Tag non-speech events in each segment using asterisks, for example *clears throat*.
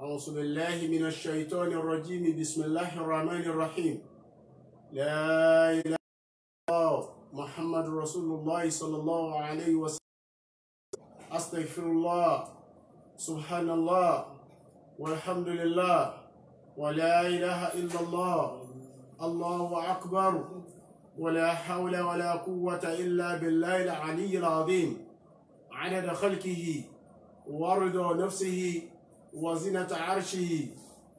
أعوذ بالله من الشيطان الرجيم بسم الله الرحمن الرحيم لا إله إلا الله محمد رسول الله صلى الله عليه وسلم أستغفر الله سبحان الله والحمد لله ولا إله إلا الله الله أكبر ولا حول ولا قوة إلا بالله العلي العظيم عدد خلقه ورضا نفسه وزنة عرشه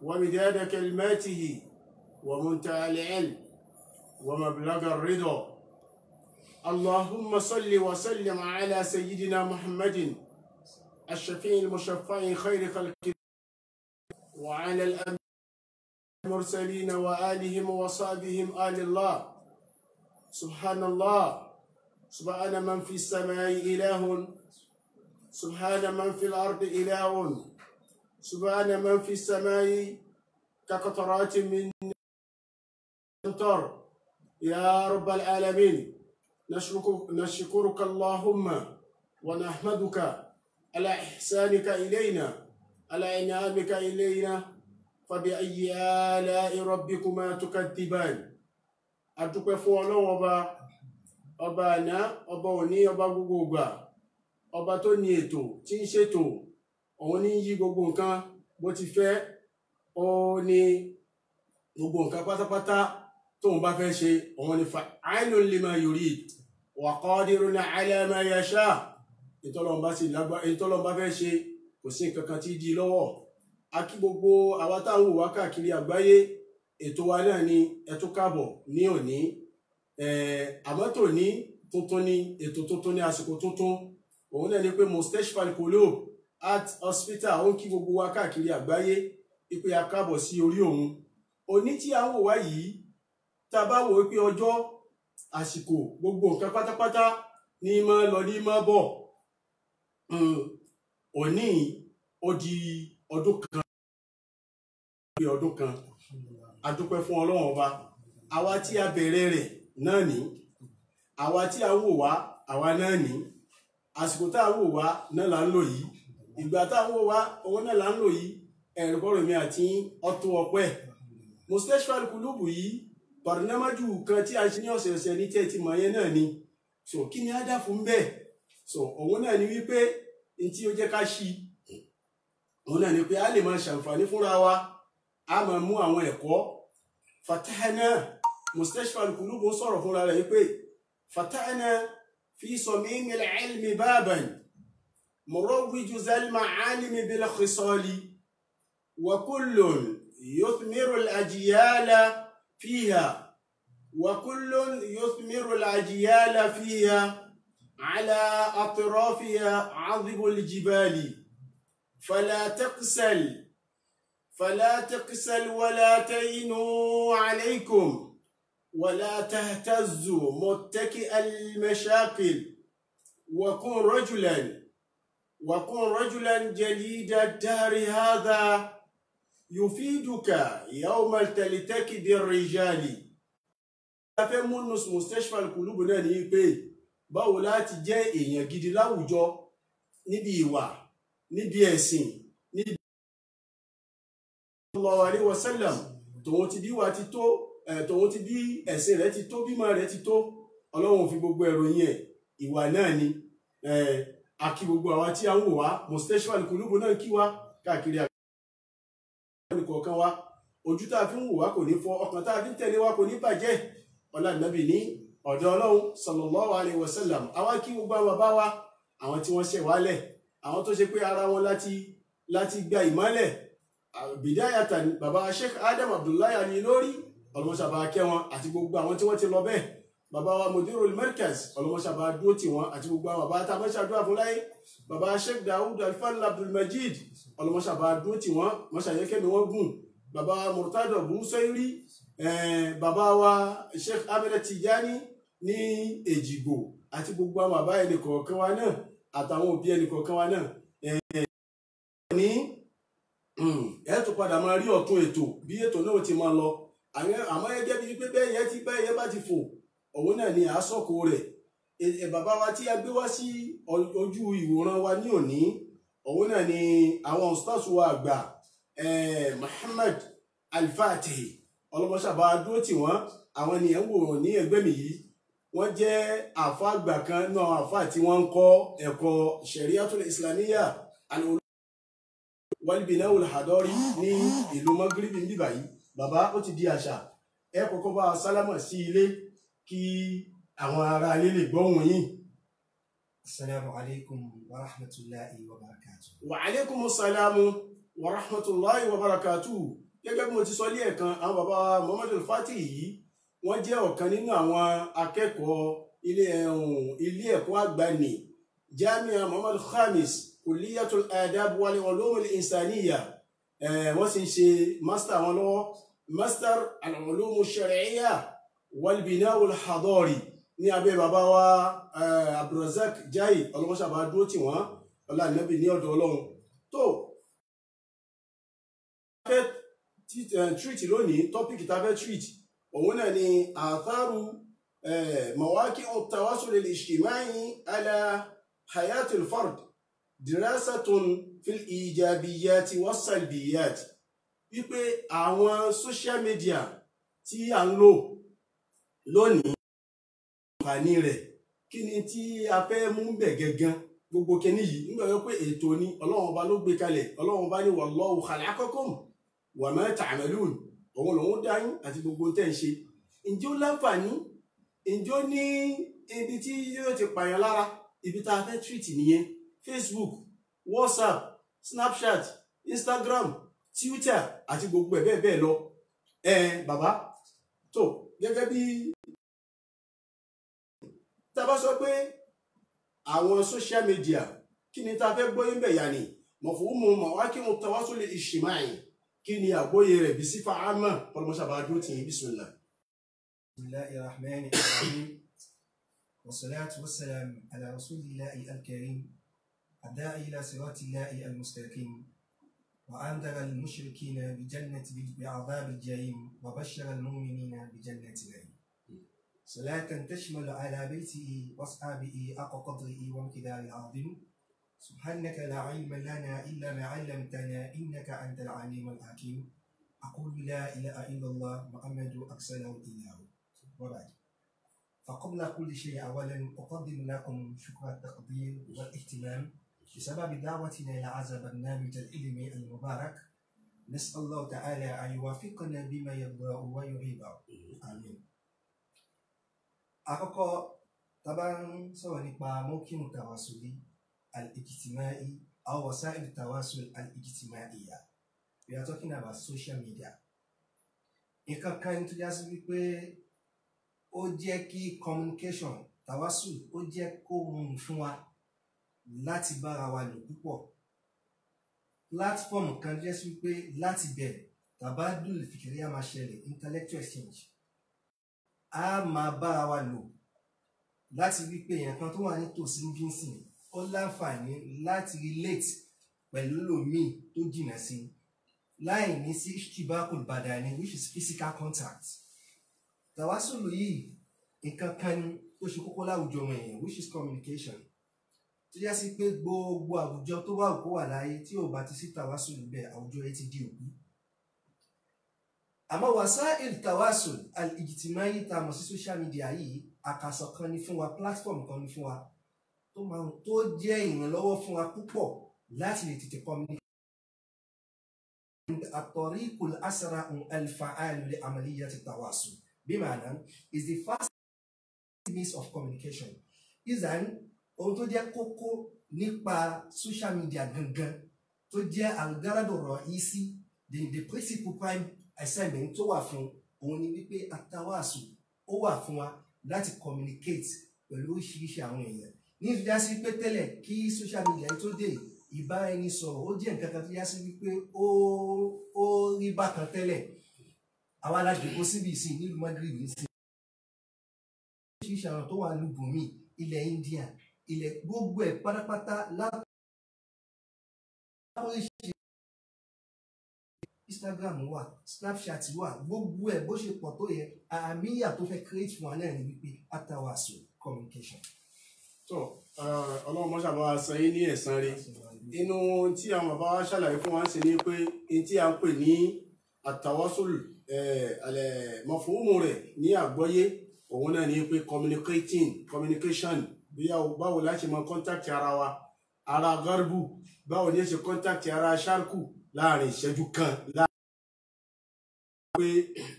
ومداد كلماته ومنتهى العلم ومبلغ الرضا. اللهم صل وسلم على سيدنا محمد الشفيع المشفع خير خلق وعلى الأنبياء المرسلين وآلهم وصحبهم آل الله. سبحان الله سبحان من في السماء إله. سبحان من في الأرض إله. سبحان من في السماء كقطرات من أمطار يا رب العالمين نشكرك, نشكرك اللهم ونحمدك على إحسانك إلينا على إنعامك إلينا فبأي آلاء ربكما تكذبان adúpẹ́ fún ọlọ́run ọba ọba àná ọba òní ọba gbogbo ìgbà ọba tó ní ètò tí ń ṣètò òun ní yí gbogbo nǹkan bó ti fẹ́ ó ní gbogbo nǹkan pátápátá tóun bá fẹ́ ṣe òun ní fa'alun lima yurid wa qadirun ala ma yasha. Ìtọ́lọ́run bá sì lágbá ìtọ́lọ́run bá fẹ́ ṣe kò sí nǹkan kan tí di lọ́wọ́. A kí gbogbo àwa táwọn wò wá káàkiri àgbáyé ètò wa náà ni ẹ káàbọ̀ ní òní. Àmọ́ tòní tuntun ni ètò tuntun ní àsìkò tuntun. Òun náà ni pé mustashfal qulub heart hospital ó ń kí gbogbo wa káàkiri àgbáyé. Ipe a káàbọ̀ sí orí òun. Òní tí a ń wò wá yìí tá a bá wò pé ọjọ́ àsìkò gbogbo nǹkan pátápátá ní máa lọ ní máa bọ̀. Òní ó di ọdún kan. Ọdún kan. A fún ọlọ́run ọba. Àwa tí a bẹ̀rẹ̀ rẹ̀ náà ní àwa tí a wò wá àwa náà ní àsìkò tá a wò wá náà là ń lò yìí ìgbà tá a ń wò wá òun náà là ń lò yìí ẹ̀rù kọ́rọ̀ mi àti ọtún ọpẹ́. Mustashfal kulubu yìí pàrọ̀nàmájú kan tí a ṣe ní ọ̀sẹ̀ọ̀sẹ̀ ní tẹ́tí mọ̀ yẹn náà ni. So kí ni á dà fún bẹ́ẹ̀? So òun náà ni wípé n tí ó jẹ́ ká ṣí òun náà ni pé a lè máa ṣàǹfààní fúnra wa a máa mú àwọn ẹ̀kọ́. Fatahana mustashfal kulubu sọ̀rọ̀ fúnra rẹ̀ pé fatahana fi samimi al-ilmi baban. murawwiju zal مروج ذا المعالم بالخصال وكل يثمر الأجيال فيها وكل يثمر الأجيال فيها على أطرافها عظم الجبال. فلا تقسل فلا تقسل ولا تينوا عليكم ولا تهتزوا متكئ المشاكل. وكن رجلاً وكن رجلا جليد الدهر هذا يفيدك يوم تلتك بالرجال afẹ́ múnú mustashfal kulubu náà ní pé báwo láti jẹ́ èèyàn gidi láwùjọ níbi ìwà níbi ẹ̀sìn níbi sallallahu alaihi wasallam tòun ti bí wa ti tó tòun ti bí ẹ̀sìn rẹ̀ ti tó bímọ rẹ̀ ti tó ọlọ́run fi gbogbo ẹ̀rọ yẹn ìwà náà ni a kí gbogbo àwa tí a ń wò wá mustashfal kulubu náà kí wa káàkiri àgbẹ̀ kọ̀ọ̀kan wa ojú tá a fi ń wò wá kò ní fọ́ ọkàn tá a fi ń tẹ̀lé wa kò ní bàjẹ́. Ọlá ní ọ̀dọ̀ ọlọ́run sallallahu alaihi wasallam. Àwa kí gbogbo àwọn bàbá wa àwọn tí wọ́n ṣẹ̀ wálẹ̀ àwọn tó ṣe pé ara wọn láti gba ìmọ́lẹ̀. Bìdáyàtà bàbá sheikh adam abdullahi ali lórí ọlọmọṣàbà kẹwọn àti gbogbo àwọn tí wọn ti lọ bẹ́ẹ̀ bàbá wa mudirul merkaz ọlọmọṣàbà dúró tì wọn àti gbogbo àwọn bàbá tá a mọṣàdúrà fún láyé. Bàbá sheikh daoud alfan abdulmajid ọlọmọṣàbà dúró tì wọn mọṣàyẹkẹmi wọn gùn. Bàbá wa murtado busairi bàbá wa sheikh ahmed tijani ní èjìgbò àti gbogbo àwọn bàbá ẹnì kọ̀ọ̀kan wa náà àtàwọn òbí ẹnì kọ̀ọ̀kan wa náà. Ní ẹ tún padà máa rí ọ̀tún ètò bí ètò náà ti máa lọ. Àmọ́ gẹ́gẹ́ bíi pé bẹ́ẹ̀ yẹn ti bẹ́ẹ̀ yẹn bá ti fò òun náà ni àásọ̀kò rẹ̀. Ẹ bàbá wa tí a gbé wá sí ojú ìwòran wa ní òní òun náà ni àwọn stars wa àgbà Muhammad Al-Fatihi. Ọlọ́mọṣàbá dúró tì wọ́n. Àwọn ènìyàn wò ní ẹgbẹ́ mi yìí. Wọ́n jẹ́ àfa àgbà kan náà àfa tí wọ́n ń kọ́ ẹ̀kọ́ Shariatul Islamiyya wal-Bina al-Hadari ní ìlú Maghrib ní báyìí. Bàbá ó ti di àṣà. Ẹ kọ́kọ́ bá sálámà sí ilé kí àwọn ará ilé lè gbọ́hùn yín. Assalamu alaikum wa rahmatulahi wa barakatu. Wa alaikum salamu wa rahmatulahi wa barakatu. Gẹ́gẹ́ bí mo ti sọ ní ẹ̀kan, àwọn bàbá Muhammadu Fati yìí, wọ́n jẹ́ ọ̀kan nínú àwọn akẹ́kọ̀ọ́ ilé ẹ̀kọ́ àgbà ní Muhammadu Khamis, Kulliyatul Adab wal Ulum al Wọ́n sì ń ṣe mástà wọn lọ́wọ́, Mástà al Ulum wal hadari ní abẹ́ bàbá wa abdulrasaq jai ọlọ́mọṣàbá dúró tì wọ́n ọlá ìnábì ní ọ̀dọ̀ ọlọ́run. Tó fẹ́ treat lónìí tọ́pìkì tá a fẹ́ treat òun náà ni àtharu mawaki tawasul al-ijtimai ala hayati al-fard dirasatun fil ijabiyati wa wípé àwọn social media tí a ń lò lónìí àǹfààní rẹ̀ kí ni tí a fẹ́ mú bẹ̀ gangan gbogbo kìíní yìí nígbà wípé pé ètò ni ọlọ́run ọba ló gbé kalẹ̀ ọlọ́run ọba ní wallahu khalaqakum wa ma ta'malun. Òun lòun dá yín àti gbogbo tẹ́ ń ṣe. Ǹjẹ́ ó láǹfààní? Ǹjẹ́ ó ní ibi tí yóò ti pààyàn lára? Ibi tá a fẹ́ treat nìyẹn. Facebook WhatsApp Snapchat Instagram Twitter àti gbogbo ẹ̀ bẹ́ẹ̀ bẹ́ẹ̀ lọ. Ẹ bàbá tó gẹ́gẹ́ bí tá bá sọ pé àwọn social media kí ni tá a fẹ́ gbọ́ níbẹ̀ yà ni mọ̀fúnmù mawaqi' at-tawasul al-ijtima'i kí ni àgbóyè rẹ̀ bí sífà ámà pọlọmọṣàbà dúró tì yín bismillah. bismillahi rahmani rahim wasalaatu wasalaam ala rasulillahi al-karim adda'i. وأنذر المشركين بجنة بعذاب الجحيم وبشر المؤمنين بجنة نعيم صلاة تشمل على بيته وأصحابه حق قدره وامتدار العظيم. سبحانك لا علم لنا إلا ما علمتنا إنك أنت العليم الحكيم. أقول لا إله إلا الله محمد أرسله إياه وبعد. فقبل كل شيء أولا أقدم لكم شكر التقدير والإهتمام. بسبب دعوتنا إلى هذا البرنامج العلمي المبارك نسأل الله تعالى أن يوافقنا بما يرضى ويريده آمين àkọ́kọ́ tábà ń sọ̀rọ̀ nípa mọ́kìmù tàwásùlì al-ijtimai aw wasa'il tawasul al-ijtimaiya we are talking about social media nǹkan kan tó já sí wípé ó jẹ́ kí communication tawasul ó jẹ́ kó rọrùn fún wa láti bára wa lò púpọ̀. Platform kan jẹ́ sí wípé láti bẹ̀rẹ̀ tabadul fikiriya máa ṣẹlẹ̀ intellectual exchange. A máa bára wa lò láti wí pé èèyàn kan tó wà nítòsí vincent ó láǹfààní láti relate pẹ̀lú lòmíì tó jìnnà sí láì ní sí shibakul badani which is physical contact. Tàwásùlù yìí nǹkan kan ní tó ṣe kókó láwùjọ ọmọ èèyàn which is communication tó yá sí pé gbogbo àwùjọ tó wà kó wà láyé tí ò bá ti sí tàwásùlù bẹ́ẹ̀ àwùjọ yẹn ti di òkú àmọ́ wasail tawasul al-ijtimai tá a mọ̀ sí social media yìí àkàsọ̀ kan ní fún wa platform kan ní fún wa tó máa tó jẹ́ ìrànlọ́wọ́ fún wa púpọ̀ láti lè tètè communicate. الطريق الأسرع الفعال لعملية التواصل بمعنى is the fast means of communication. ìzàn ohun tó jẹ́ kókó nípa social media gangan tó jẹ́ algarado ra'isi the the principal prime assignment tó wà fún òun ni wípé àtàwàsù ó wà fún wa láti communicate pẹ̀lú oríṣiríṣi àwọn èèyàn. Ní ìfìdá sí pé tẹ́lẹ̀ kí social media tó dé ìbára ẹni sọ̀rọ̀ ó jẹ́ nǹkan kan tó yá sí wípé ó ó rí bákan tẹ́lẹ̀. Àwa alájòkó síbi ìsìn nílùú Madrid ní sí oríṣiríṣi àwọn tó wà lùbùnmí ilẹ̀ India ilẹ̀ gbogbo ẹ̀ pátápátá lápò instagram wà snapchat wà gbogbo ẹ bó ṣe pọ̀ tó yẹ àmìyà tó fẹ́ create fún wa náà ni wípé atawaso communication. tó ọlọ́run mọ́ṣá bá wa san yín ní ẹ̀san rí inú tí àwọn bàbá wa ṣàlàyé fún wa ń ṣe ni pé n tí a pè ní àtàwọ́sùl mọ̀fúnmù rẹ̀ ní àgbọ́yé òun náà ni pé communicating communication bí báwo la ṣe mọ contact ara wa? Ara garbu báwo ni ẹ ṣe contact ara sharku láàárín ìṣẹ́jú kan láàárín pé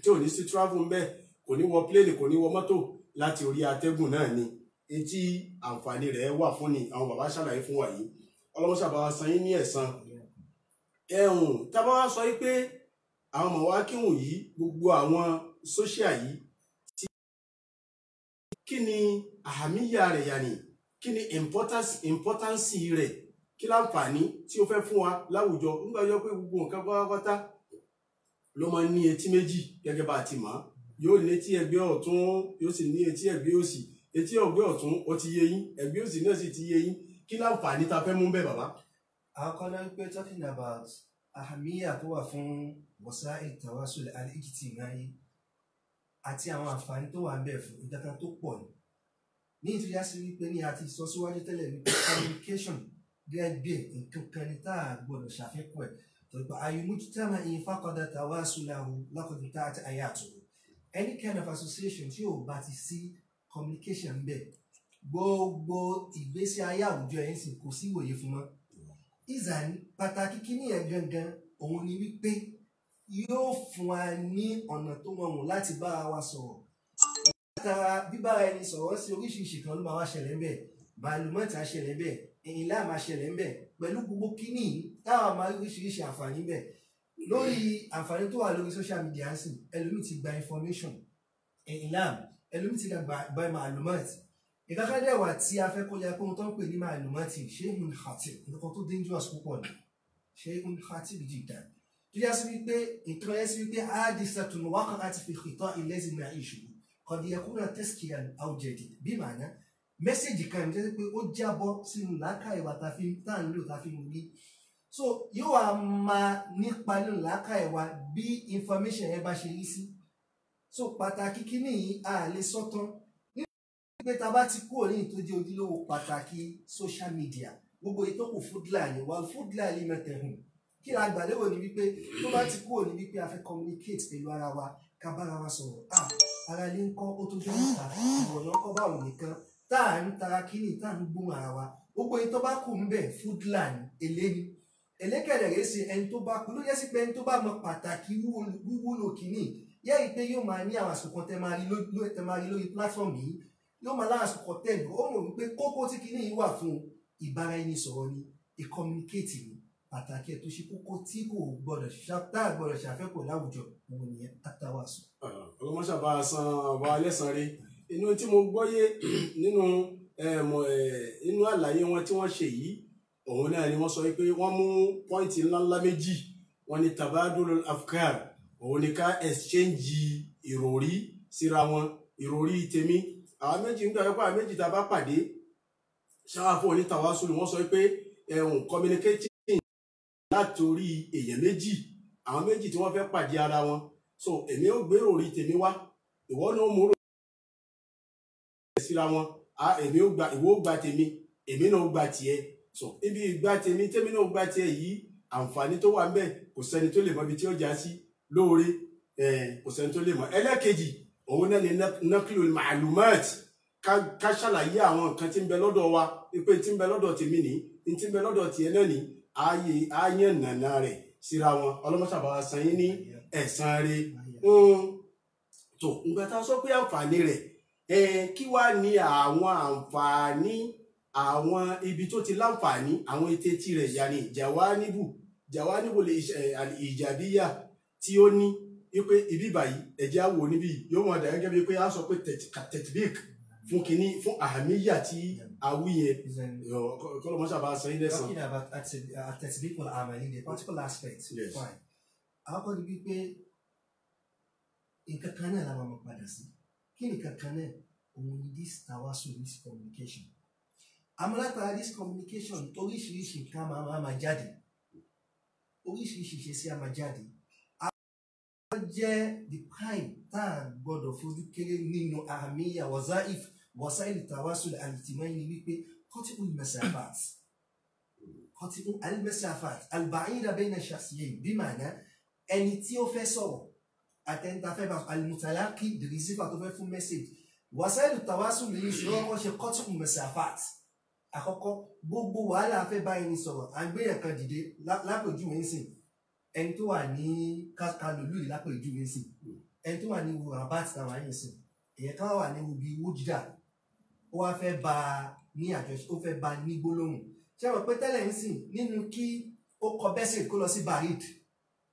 tí ò ní sí travel ń bẹ kò ní wọ plane kò ní wọ mọ́tò láti orí atẹ́gùn náà ni. Etí àǹfààní rẹ̀ wà fún ni àwọn bàbá ṣàlàyé fún wa yìí. Ọlọ́wọ́ sábà wa san yín ní ẹ̀san. Ẹ̀hún tábà wá sọ pé àwọn kíhùn yìí gbogbo àwọn sóṣíà yìí kí ni àmìyà rẹ̀ yàní? Kí ni importance rẹ̀? Kí láǹfààní tí ó fẹ́ fún wa láwùjọ? Nígbà yọ pé gbogbo nǹkan pátápátá ló máa ní etí méjì gẹ́gẹ́ bá a ti mọ̀. Yóò ní etí ẹgbẹ́ ọ̀tún yóò sì ní etí ẹgbẹ́ òsì. Etí ọgbẹ́ ọ̀tún ó ti yé yín. Òsì náà sì ti yé kí láǹfààní ta fẹ́ mú bẹ́ẹ̀ bàbá. àkọ́kọ́ náà pé talking about ahamiya tó wà fún wasa'il tawasul al-ijtimai àti àwọn àǹfààní tó wà ń bẹ̀ fún ìdákan tó pọ̀ ni. Ní ìtúyà sí wípé ní àti sọ síwájú tẹ́lẹ̀ wípé communication gẹ́gẹ́ bí nǹkan kan ní tá a gbọ́dọ̀ ṣàfikún ẹ̀. Torí pé ayélujára yìí faqada tawasulahu laqad ta'at ayatuhu any kind of association tí ò bá ti sí communication bẹ́ẹ̀ gbogbo ìgbésí ayé àwùjọ yẹn sì kò sí ìwòye fún mọ́. Ìzàn pàtàkì kíní yẹn gangan òun ni wípé yóò fún wa ní ọ̀nà tó rọrùn láti bára wa sọ̀rọ̀. Látara bíbára ẹni sọ̀rọ̀ sí oríṣiríṣi kan ló máa wá ṣẹlẹ̀ ńbẹ̀ màlúmọ́tì á ṣẹlẹ̀ ńbẹ̀ èyí láà máa ṣẹlẹ̀ ńbẹ̀ pẹ̀lú gbogbo kíní táwa máa rí oríṣiríṣi àǹfààní ńbẹ̀ lórí àǹfààní tó wà lórí social media ń sìn ẹlòmíì ti gba information èyí láà ẹlòmíì ti gba màlúmọ́tì ìkáká dẹ̀ wà tí a fẹ́ kó yẹ kó tó ń pè ní màlúmọ́tì ṣéhùn khatib nǹkan tó dangerous púpọ̀ ni. Ṣéhùn khatib jiddan tó yá sí wípé nǹkan yẹ sí wípé hadisatun waqa'at fi khita'i allazi na'ishuhu qad yakuna taskiyan aw jadid. Bí màánà mẹ́sẹ̀gì kan jẹ́ pé ó jábọ́ sínú làákàyè wa tá à ń lò tá fi mú ní so yóò wá máa nípa nínú làákàyè wa bí information yẹn bá ṣe rí sí. So pàtàkì kíní yìí a lè sọ́tán pé ta bá ti kúrò ní ìtọ́jú ojúlówó pàtàkì social media gbogbo ìtọ́kù fúdùlà ni wà fúdùlà ni mẹ́tẹ̀hùn kí la gbà lérò ní wípé tó bá ti kúrò ní wípé a fẹ́ communicate pẹ̀lú ara wa ká bára wa sọ̀rọ̀. À ara ilé ń kọ́ ó tó jẹ́ níta ìwọ̀nà kọ́ báwo nìkan. Tá à ń tara kíní tá à ń gbóhùn ara wa. Gbogbo ìtọ́ bá kù ń bẹ̀ èlé ni. Ẹlẹ́kẹ̀rẹ̀ rẹ̀ ṣe ẹni tó bá kú ló yẹ sí pé ẹni tó bá mọ pàtàkì wíwúlò kíní yẹ́ ìpé yóò máa ní àwọn àsìkò tẹ máa rí lórí platform yìí yóò máa lára sọ̀kọ̀ tẹ̀lé ó mọ̀ wípé kókó tí kinní yìí wà fún ìbára ẹni sọ̀rọ̀ ni ni pàtàkì ẹ̀ tó ṣe kókó tí kò gbọdọ̀ tá a gbọdọ̀ ṣàfẹ́kọ̀ láwùjọ òun nìyẹn àtàwàsọ. ọlọmọṣà bá a san ọba alẹ́sàn rí inú tí mo gbọ́yé *clears throat* nínú inú àlàyé wọn tí wọ́n ṣe yìí òun náà ni wọ́n sọ pé wọ́n mú pọ́ìntì ńláńlá méjì. Wọ́n ní tabadul afkar òun ni ká exchange ìròrí síra wọn ìròrí tèmi. Àwọn méjì nígbà wípé àwọn méjì tá a bá pàdé ṣáà fún onítàwásùlù wọn sọ pé ẹhùn communicating látòrí èèyàn méjì àwọn méjì tí wọn fẹ́ pàdé ara wọn. So èmi ò gbèrò orí tèmi wá. Ìwọ ni ó mú rò síra wọn. Èmi ò gba ìwọ ò gba tèmi èmi náà ò gba tiẹ̀. So ibi ìgbà tèmi tèmi náà ò gba tiẹ̀ yìí àǹfààní tó wà ń bẹ kò sẹ́ni tó lè mọ ibi tí ó já sí lóore. Kò sẹ́ni tó lè mọ. Ẹlẹ́ẹ̀kejì òun náà ni nakilul ma'lumat. Ká ṣàlàyé àwọn nǹkan tí ń bẹ lọ́dọ̀ wa pé tí ń bẹ lọ́dọ̀ tèmi ní tí ń bẹ lọ́dọ̀ tiẹ̀ náà ní ààyè ààyè nànà rẹ̀ síra wọn. Ọlọ́mọṣàbà san yín ní ẹ̀san rẹ̀. Tó nǹkan tá a sọ pé àǹfààní rẹ̀ kí wàá ní àwọn àǹfààní àwọn ibi tó ti láǹfààní àwọn ètè tirẹ̀ yàní jawanibu. Jawanibu lè ìjàbíyà tí ó ní wípé ibi báyìí ẹ̀jẹ̀ á wò níbí yóò mọ̀ dà gẹ́gẹ́ pé a sọ pé tẹ̀tìbík fún kínní fún àhàmíyà tí a wí yẹn. Kọ́lọ́mọ́ sábà san ilé san. talking about at-tatbiq al-amali the particular aspect Yes. fine. Àwọn kan ní wípé nǹkan kan náà làwọn ọmọ padà sí. Kí nǹkan kan náà? Òun ni this tawasul this communication. Àmọ́ látara this communication oríṣiríṣi nǹkan máa máa máa jáde. Oríṣiríṣi ìṣesí á máa jáde àwọn jẹ́ the prime tá a gbọ́dọ̀ fojú kéré nínú àmìyà wazaif wasail tawasul al-ijtimai ni wípé qat'ul masafat kọtíkún alimẹsàfàt alba'ida bayna shakhsiyayn bí màánà ẹni tí ó fẹ́ sọ̀rọ̀ àtẹnta fẹ́ bá alimutalaki the receiver tó fẹ́ fún message wasailu tawasul lè ṣe ọkọ̀ ṣe kọtíkún mẹsàfàt àkọ́kọ́ gbogbo wàhálà fẹ́ bá ẹni sọ̀rọ̀ àgbéyàn kan dìde lá- lápèjúwe ń ẹni tó wà ní kálùlù yìí lápèjúwe sìn ẹni tó wà ní wo rabat táwa yìí sìn èyàn kan wà ní wo bíi wújídà ó wá fẹ́ bá a ní àjọṣe ó fẹ́ bá a ní gbólóhùn. Ṣé àwọn pé tẹ́lẹ̀ ń sìn nínú kí ó kọ message kó lọ sí barid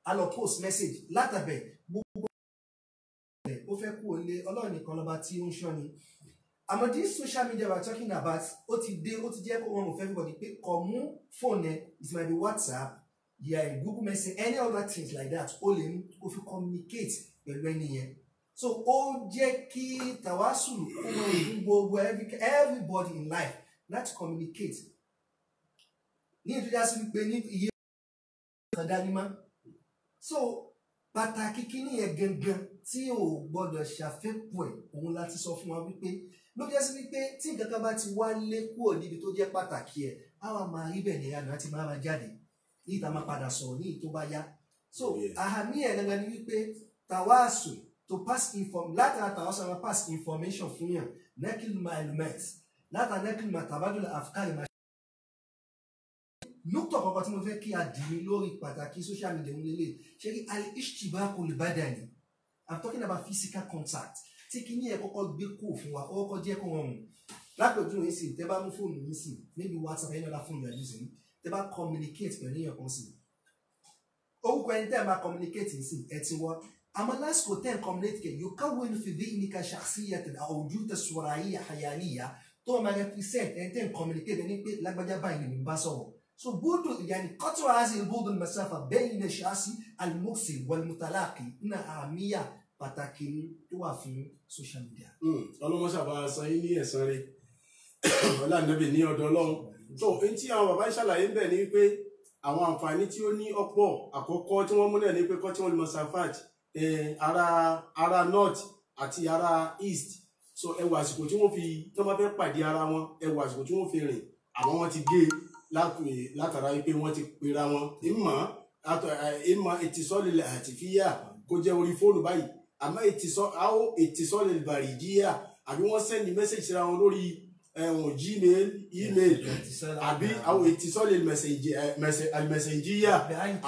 a lọ post message. Látàbẹ̀ gbogbo ó fẹ́ kú òlé ọlọ́run nìkan lọ́ba tí ó ń ṣọ́ ni. Àmọ́ this social media we are talking about ó ti dé ó ti jẹ́ kó rọrùn fún everybody pé kọ̀ mú fóònù ẹ̀ it might whatsapp yeah, google message any other things like that ó lè kó fi communicate pẹ̀lú ẹni yẹn. So ó jẹ́ kí tawassul kó rọrùn *clears throat* fún gbogbo every- everybody in life láti communicate. Ní ìtújá sí wípé ní iye kan dání mọ́. So pàtàkì kíní yẹn gangan tí ò gbọdọ̀ ṣàfẹ́kù ẹ̀ òun láti sọ fún wa wípé ló jẹ́ sí wípé tí nǹkan kan bá ti wá lé kúrò níbi tó jẹ́ pàtàkì ẹ̀ á wà máa rí bẹ̀ ní ìyànà àti máa ma jáde ní ìta máa padà sọ̀rọ̀ ní ìtó bá yá. So àhàmì ẹ̀ gangan ni wípé tàwáàsù to pass inform látara tàwáàsù máa pass information fún yàn nẹ́kìlì malumet látara nẹ́kìlì matabadul afkari ma nukutọ kọkọ tí mo fẹ́ kí a dì mí lórí pàtàkì social media ń lélẹ̀. Ṣe rí al-ishtibaku al-badani i'm talking about physical contact. Tí kìíní ẹ̀ kọ́kọ́ gbé kó fún wa kọ́kọ́ jẹ́ kó rọrùn. Lápẹ̀jù yìí sì tẹ́ bá mú fóònù yìí sì maybe whatsapp ẹ̀yìn náà fóònù yàjú sí tẹ bá communicate pẹ̀lú èèyàn kan sí orúkọ ẹni tẹ́ ẹ máa communicate sí ẹ ti wọ́n àmọ́ lásìkò tẹ́ ẹ communicate kẹ́ yóò káwé ní fìdí ìníkà ṣàṣìyàtẹ̀ àwùjọ tẹ̀sùwọ̀rọ̀ ayé àyàníyà tó máa represent ẹni tẹ́ ẹ communicate ní pé lágbájá báyìí ni bá sọ̀rọ̀. So gbódò yani kọ́tù àásì gbódò mẹ́sàfà bẹ́yìn ní ṣáṣì alimọ́sì wàlmùtàláàkì ní àmìyà pàtàkì tó wà fún social media. Hmm, ọlọ́mọṣàbà san yín ní ẹ̀sán rẹ̀. *coughs* Ọlá ní tó ohun tí àwọn bàbá ń ṣàlàyé ń bẹ̀ ni pé àwọn àǹfààní tí ó ní ọ̀pọ̀ àkọ́kọ́ tí wọ́n mú náà ni pé kọ́tí wọn lè mọ safat ara ara north àti ara east. So ẹwà àsìkò tí wọ́n fi tí wọ́n bá fẹ́ pàdé ara wọn ẹwà àsìkò tí wọ́n fi rìn àwọn wọn ti gé lápè- látara pé wọ́n ti pera wọn. Ìmọ̀ ìmọ̀ ìtìsọ́lẹ̀ àtìfíyà kó jẹ́ orí fóònù báyìí. Àmọ́ ìtìsọ́lẹ̀ bàrìjíyà àbí wọ́n sẹ́ndì mẹ́sẹ̀jì ẹ̀wọ̀n gmail email àbí àwọn ìtìsọ́lẹ̀ mẹsẹ̀njíyà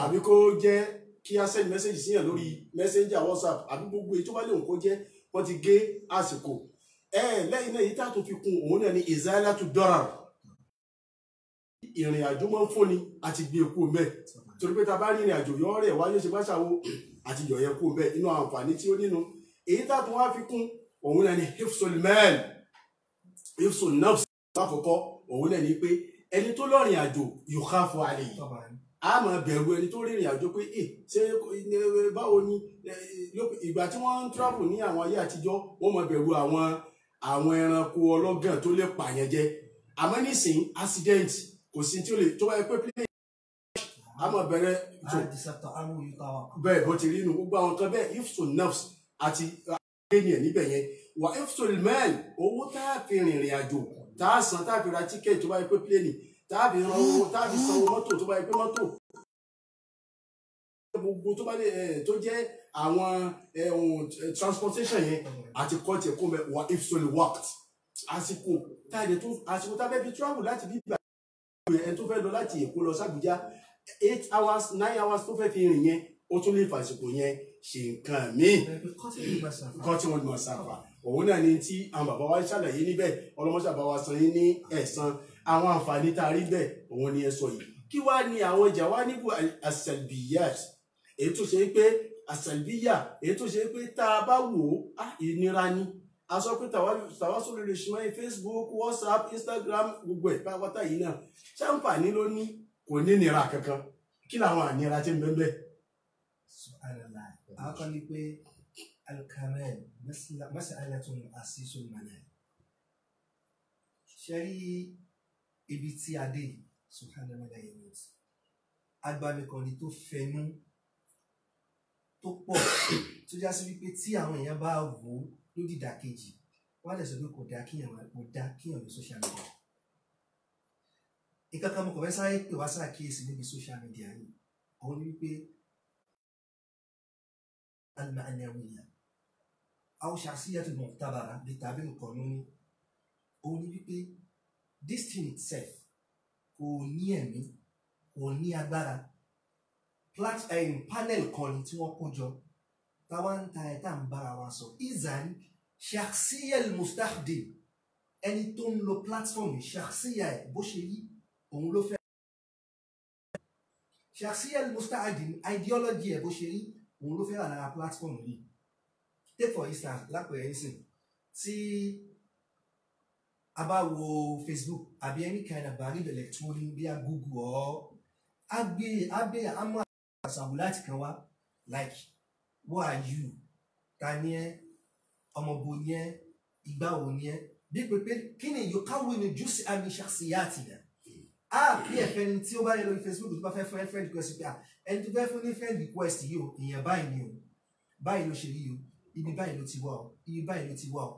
àbí kó jẹ́ kí a sẹ́ndì mẹ́sẹ̀jì síyàn lórí messenger whatsapp àbí gbogbo èyí tó bá lè kó jẹ́ wọ́n ti gé àsìkò. Ẹ̀ lẹ́yìn náà èyí tá a tó fi kún òun náà ni izalatu darar. Ìrìn àjò máa ń fúnni àti gbé epo mẹ́ torí pé ta bá rìnrìn àjò yọ rẹ̀ wáyé ṣe bá ṣàwo àti yọ̀ yẹn kú mẹ́ inú àǹfààní tí ó nínú. Èyí tá a tún wá fi kún òun náà ni hifsul hifsul nafs lákòókò òun náà ni pé ẹni tó lọ́rìn àjò yukhafu alayhi a máa bẹ̀rù ẹni tó rìnrìn àjò pé ẹ ṣé báwo ni ìgbà tí wọ́n ń travel ní àwọn ayé àtijọ́ wọ́n máa bẹ̀rù àwọn àwọn ẹranko ọlọ́gàn tó lè pààyàn jẹ àmọ́ nísìnyí accident kò sí tí ó lè tó báyìí pé plane a máa bẹ̀rẹ̀ tó bẹ́ẹ̀ bó ti rí inú gbogbo àwọn kan bẹ́ẹ̀ ifso nerves àti ènìyàn níbẹ̀ yẹn wà ifso man owó tá a fi rìnrìn àjò tá a san tá a fi ra tíkẹ́ẹ̀tì tó bá yẹ pé pléènì tá a fi ran owó tá a fi san owó mọ́tò tó bá yẹ pé mọ́tò. Gbogbo tó bá lè tó jẹ́ àwọn transportation yẹn àti kọ́ọ̀tì ẹ̀kọ́ mẹ́ wà ifso worked àsìkò tá a lè tún àsìkò tá a fẹ́ fi travel láti bí ìgbà ẹ̀ tó fẹ́ lọ láti Èkó lọ sàbújá eight hours nine hours tó fẹ́ fi rìn yẹn ó tún lè fàsìkò yẹn ṣe nǹkan míì nǹkan tí wọ́n mọ̀ sáfà òun náà ni tí àwọn bàbá wa ṣàlàyé níbẹ̀ ọlọ́mọṣàbá wa san yín ní ẹ̀san. Àwọn àǹfààní tá a rí bẹ́ẹ̀ òun ni ẹ sọ yìí. Kí wá ní àwọn ìjà wá níbo àṣàlbíyàt èyí tó ṣe pé àṣàlbíyà èyí tó ṣe pé tá a bá wò ó ìnira ni. A sọ pé tàwa sórí lè ṣùgbọ́n facebook whatsapp instagram gbogbo ẹ̀ pátápátá yìí náà ṣàǹfààní ló ní kò ní ìnira kankan. Kí làwọn ànira ti ń bẹ́ẹ̀ bẹ́ẹ̀. Alkamal masalatun asisul manal ṣe rí ibi tí a dé subhanallah yẹn agbami kan ni tó fẹnu tó pọ̀ tó já sí wípé tí àwọn èèyàn bá wò ó lódì ìdàkejì. Wọn á lè sọ pé kò dá kíyàn kò dá kíyàn ní social media. Mo kàn fẹ́ sáré pè wá ṣàkíyèsí níbi social media yìí òun ni wípé al-ma'nawiyya aw shakhsiyyat al-mu'tabara bi ta'bir al-qanuni òun ni wípé this thing itself kò ní ẹ̀mí kò ní agbára. Plat um, panel kan ni tí wọ́n kó jọ. Táwa ń ta ẹ̀ tá à ń bára wa sọ. Izan shakhsiyya al-mustakhdam ẹni tó ń lo platform shakhsiyya ẹ̀ bó ṣe yí òun ló fẹ́. Shakhsiyya al-mustakhdam ideology ẹ̀ bó ṣe yí òun ló fẹ́ wà platform yìí for instance lápẹ̀rẹ̀ nísìn tí a bá wo Facebook àbí any kind of barrier electronic bí a Google or agbe abe amú àṣàwò láti kan wá like who are you? Ta ni ẹ? Ọmọbo ni ẹ? Ìgbà wo ni ẹ? Bí pépé kí ni yóò káwé ni jù sí àmì ṣàṣìyàtì náà a bí ẹ̀fẹ́ ni tí ó bá yẹ lórí Facebook tó bá fẹ́ fún friend request pé à ẹni tó fẹ́ fún ní friend request yìí o èèyàn báyìí ni o. Báyìí ló ṣe rí o ibi báyìí ló ti wá o. Ibi báyìí ló ti wá o.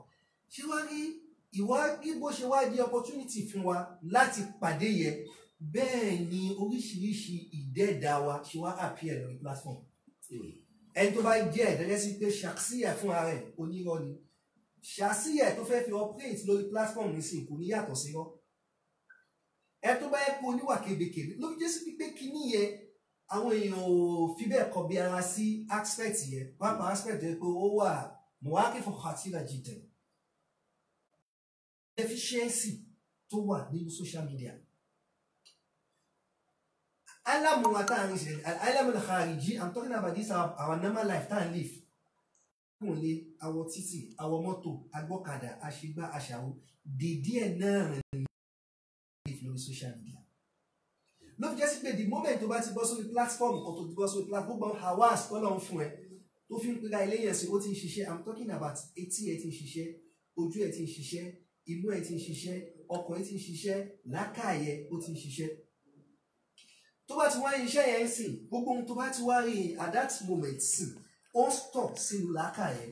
Ṣé wá rí ìwà bí bó ṣe wá di opportunity fún wa láti pàdé yẹ bẹ́ẹ̀ ni oríṣiríṣi ìdẹ́ẹ̀dá wa ṣe wá appear lórí platform. Ẹni tó bá jẹ́ ẹ̀dẹ́gẹ́ sí pé ṣàkíyà fún ara ẹ̀ onírọ́ ni. Ṣàkíyà tó fẹ́ fi operate lórí platform nísìn kò ní yàtọ̀ sí rọ́ ẹ tó bá yẹ kó oníwà kébékèbé ló fi jẹ́ sí kíní yẹn àwọn èèyàn ò fi bẹ́ẹ̀ kọ bí ara sí aspect yẹn. Pápá aspect yẹn pé ó wà mọ̀wákì fún khatira jìtẹ̀ deficiency tó wà nínú social media. Alamu ń ṣe alamu khariji i'm talking about this our, our normal life ń live. Kún lé àwọ títì àwọ mọ́tò agbọ́kadà àṣegbá àṣàwò dèdí ẹ̀ náà rìn lórí social media ló fi jẹ́ sí pé the moment tó bá ti bọ́ sórí platform kan tó ti bọ́ sórí platform gbogbo hawas tọ́lọ́ ń fún ẹ tó fi ń pera ilé yẹn sí ó ti ń ṣiṣẹ́. I'm talking about etí ẹ ti ń ṣiṣẹ́ ojú ẹ ti ń ṣiṣẹ́ imú ẹ ti ń ṣiṣẹ́ ọkàn ẹ ti ń ṣiṣẹ́ làákàyè ó ti ń ṣiṣẹ́. Tó bá ti wá iṣẹ́ yẹn sìn gbogbo ohun tó bá ti wá rí at that moment sìn ó ń stọ̀ sínú làákàyè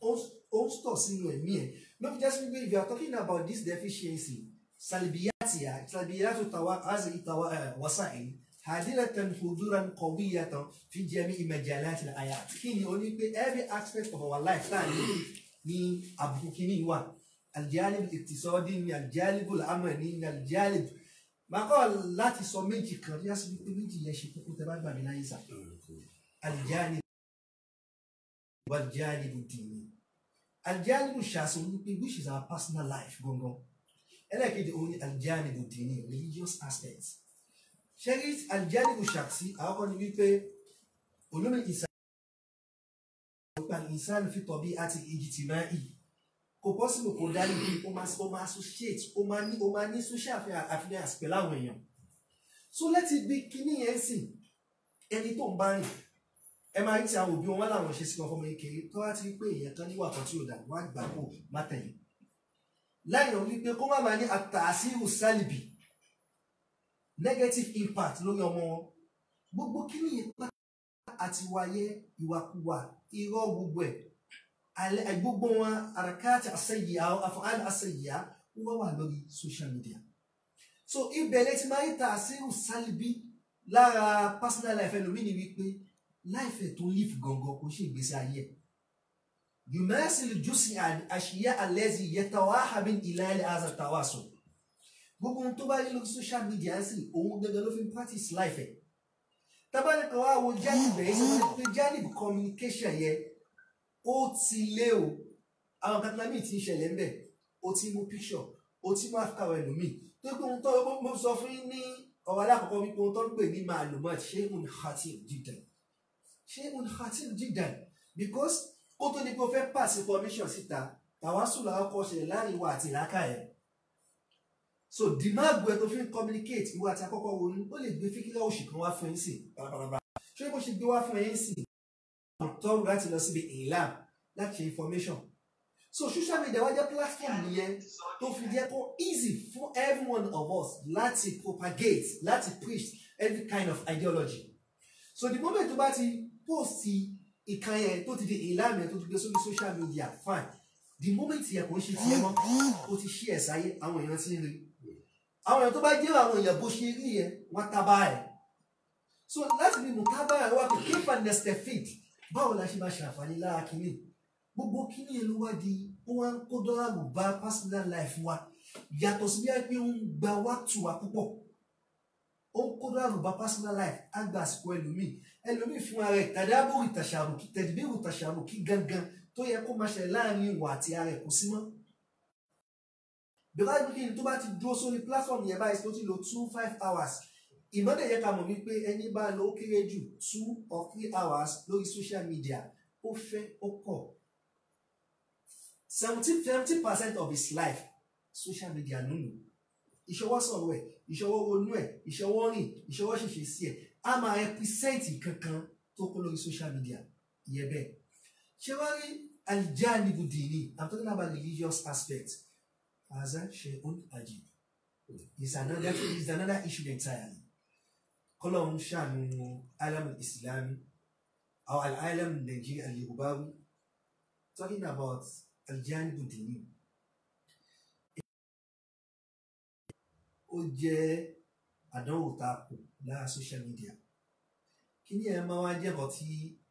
ó ń stọ̀ sínú ẹ̀mí ẹ̀. Ló fi jẹ́ sí pé if you are talking about this deficiency سلبياتها سلبيات هذه الوسائل حاضرة حضورا قوية في جميع مجالات الحياة كيني أقول every aspect of our life ثاني ni àbùkù kìíní wà الجانب الاقتصادي ni الجانب العملي ni الجانب máa kọ́ láti sọ méjì kan yá sí pé méjì yẹn ṣe kókó tẹ bá gbà mí láyé sà الجانب والجانب الديني الجانب الشخصي which is our personal life gangan ẹlẹ́ẹ̀kejì òun ni aljanibu dini religious aspect. Ṣẹ́rí aljanibu ṣàkṣí àkọ́kọ́ ni wípé olómi ìsàn fi tọ̀ bí àti ìjìtìmáì. Kò possible kò dá níbi ó máa ó máa associate ó máa ní ó máa ní social àfihàn pẹ̀lú àwọn èèyàn. So láti gbé kíní yẹn sìn ẹni tó ń bá rìn ẹ máa ń ti àwọn òbí wọn láwọn ṣe sí wọn fọmọ kékeré tó wá ti rí pé èèyàn kan níwà kan tí ò dà wọn á gbà kó má tẹ̀lé lẹ́yìn wípé kó má máa ní àtàsíhù sálìbì. Negative impact lórí ọmọ wọn. Gbogbo kíní yẹn pátá àti wáyé ìwàkuwà irọ́ gbogbo ẹ̀. Gbogbo wọn àràkáàtì àṣẹyìá àfọ̀hánì àṣẹyìá wọ́n wà lórí social media. So ìbẹ̀rẹ̀ ti máa ń tàsíhù sálìbì lára personal life ẹlòmíì ni wípé life ẹ̀ tó live gangan kò ṣe ìgbésí ayé ẹ̀ yùmẹ́sìlì jùsì àṣìyá àlẹ́sì yẹtawá hàmín ìlàlẹ̀ àzàtàwàsọ gbogbo tó bá yẹ lórí social media sí òun gẹ́gẹ́ ló fi ń practice life. ẹ̀ tábàlẹ̀ kan wá wo Janib bẹ̀rẹ̀ sí pé Janib communication yẹ ó ti lé o àwọn katalami ti ń ṣẹlẹ̀ ń bẹ̀ ó ti mú picture. ó ti mú àfikà wẹ̀ lómi tó pé ohun tó mo sọ fún yín ní ọ̀rọ̀ alákọ̀ọ́kọ́ wípé ohun tó ń pè ní màlúmọ́ ṣé un hatim jidan ṣé un hatim jidan because kó tó ní pé o fẹ́ pass information síta tàwásù làwọn kọ́ ṣẹlẹ̀ láàárín ìwà àti ìlàkà ẹ̀. So dìmáàgbù ẹ tó fi ń communicate ìwà àti àkọ́kọ́ wo ni ó lè gbé fíkírà òṣì kan wá fún ẹ sí pàràpàràpà ṣé bó ṣe gbé wá fún ẹ sí? Tọ́rù láti lọ síbi ìlà láti ṣe information. So social media wá jẹ́ platform nìyẹn tó fi jẹ́ kó easy fún every one of us láti propagate láti preach every kind of ideology. So the moment tó bá ti post ìkan yẹn tó ti di ìlànà tó ti gbé sórí social media fine. The moment yẹn kò ń ṣe tiẹ̀ mọ́ ó ti ṣí ẹ̀ sáyé àwọn èèyàn ti ń rí. Àwọn èèyàn tó bá jẹ́ àwọn èèyàn bó ṣe rí yẹn wọ́n tábà ẹ̀. So láti bí mo tábà ẹ̀ wá pé kéfà nestefit báwo la ṣe máa ṣàǹfààní lára kínní gbogbo kínní yẹn ló wá di ó wá ń kó dọ́làrù bá personal life wa. Yàtọ̀ sí bí wọ́n pé ń gba wákàtí wa púpọ̀. Ó ń kó dọ́làrù bá personal life á gba àsìkò ẹlòmíì ẹlòmíì fún ara ẹ̀ tàdábòrì tàṣàrùkì tẹ̀díbìrù tàṣàrùkì gangan tó yẹ kó máa ṣẹlẹ̀ láàárín ìwà àti ara ẹ̀ kò sí mọ́. Ibi tó bá ti dúró sórí platform yẹn báyìí tó ti lo two five hours ìmọ̀lẹ̀ yẹ ká mọ̀ wípé ẹni bá lọ ó kéré jù two or three hours lórí social media ó fẹ́ ó kọ̀. Seventy seventy percent of his life social media ló lò. Ìṣọwọ́ sọ̀rọ̀ ẹ̀ ìṣọwọ́ ronú ẹ̀ ìṣọwọ́ rìn ìṣọwọ́ ṣèṣe sí ẹ̀ a máa represent kankan tó kó lórí social media. Ìyẹn bẹ́ẹ̀. Ṣé wá rí alijanibu dini i'm talking about religious aspect. Aza sheun ajib. Is another is another issue entirely. Kọlọ́run ṣàánú alamu islami or alamu nigeria yorubawi talking about alijanibu dini. Ó jẹ́ àdánwò tá a kù lára social media. Kí ni ẹ máa wá jẹ́kọ̀ọ́ tí